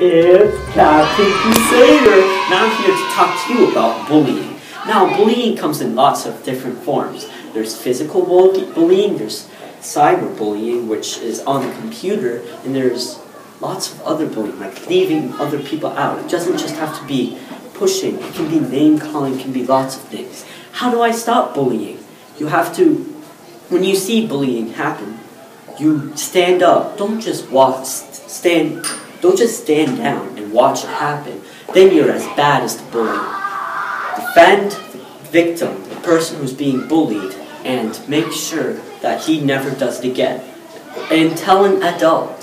It's Captain Crusader. Now I'm here to talk to you about bullying. Now, bullying comes in lots of different forms. There's physical bullying, there's cyberbullying, which is on the computer, and there's lots of other bullying, like leaving other people out. It doesn't just have to be pushing, it can be name calling, it can be lots of things. How do I stop bullying? You have to, when you see bullying happen, you stand up. Don't just walk, stand don't just stand down and watch it happen. Then you're as bad as the bully. Defend the victim, the person who's being bullied, and make sure that he never does it again. And tell an adult